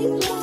sing.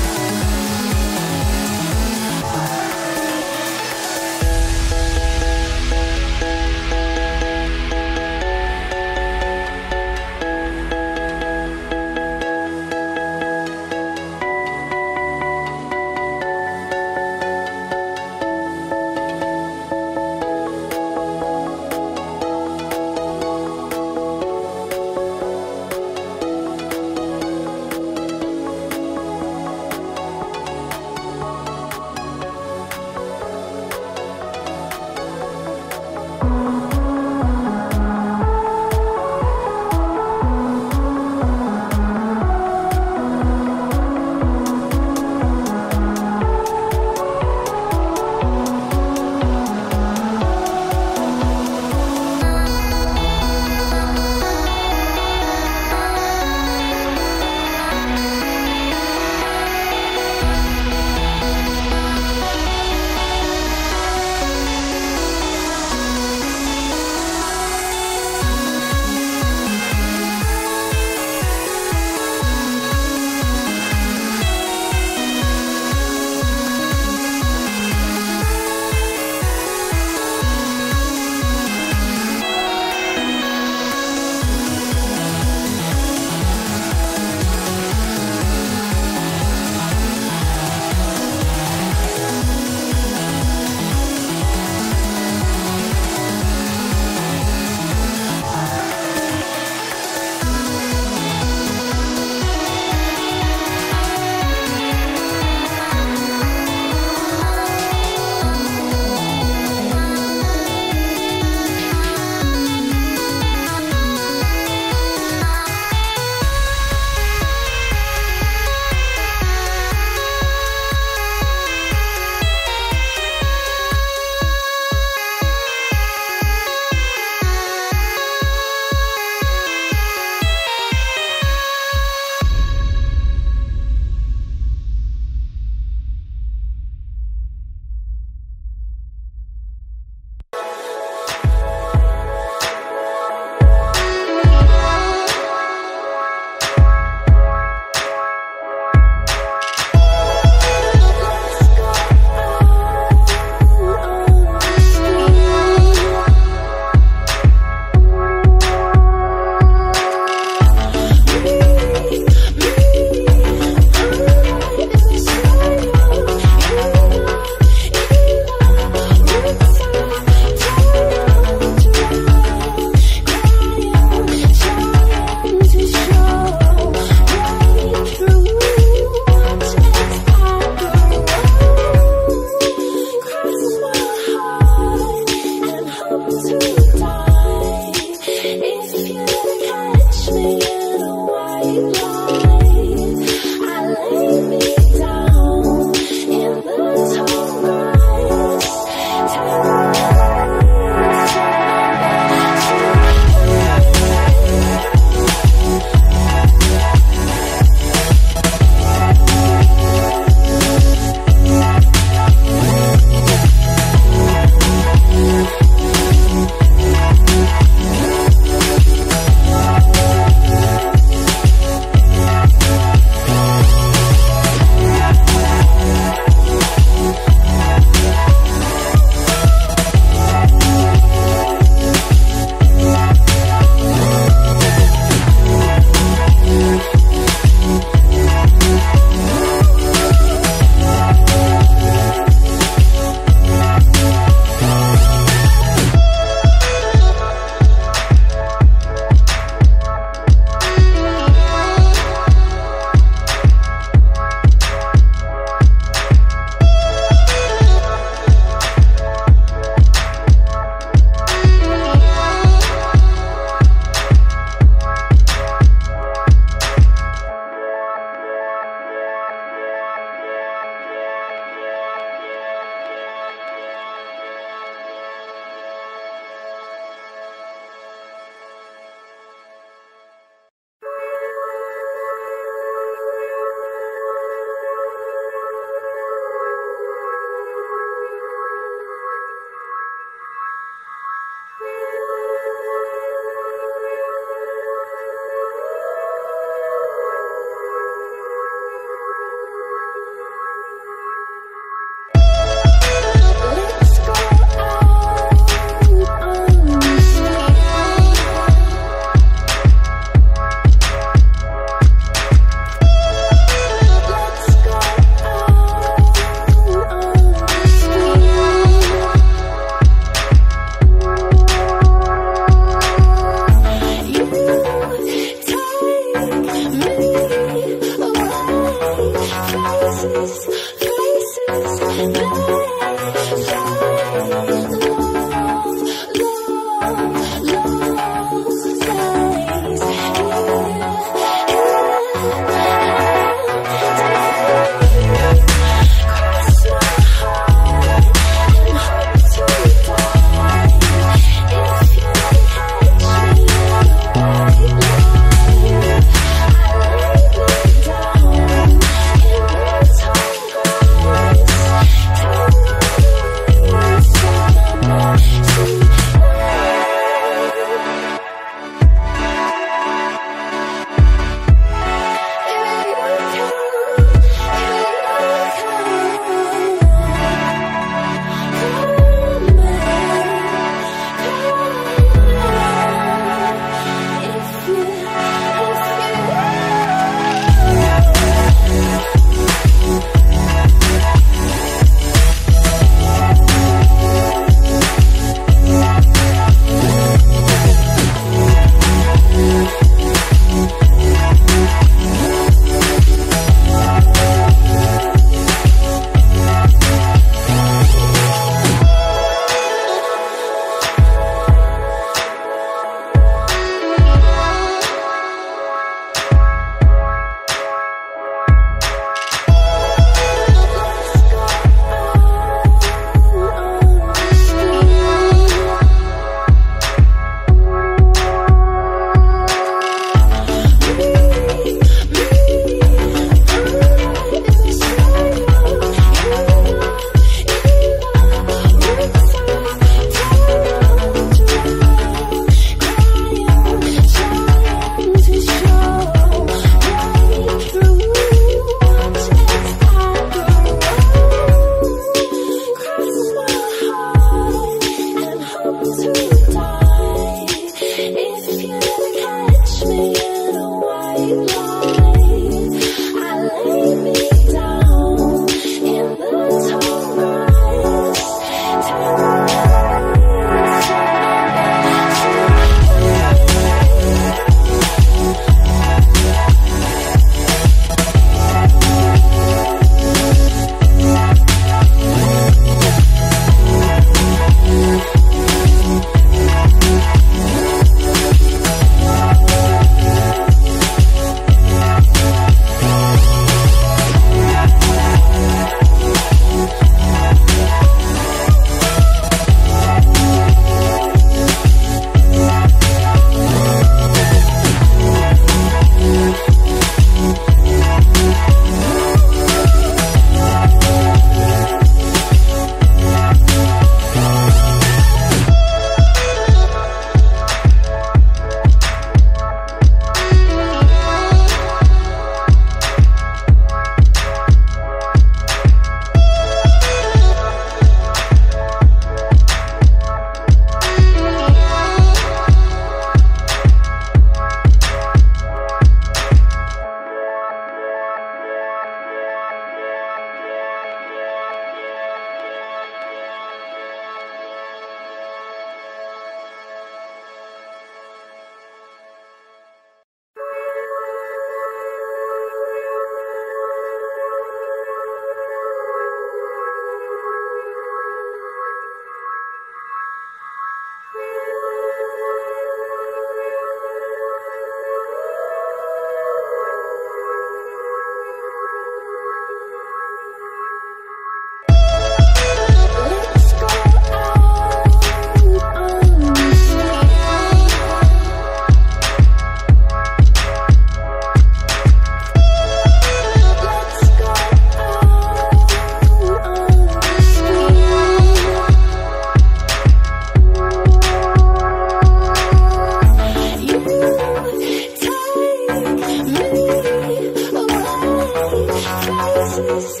Cross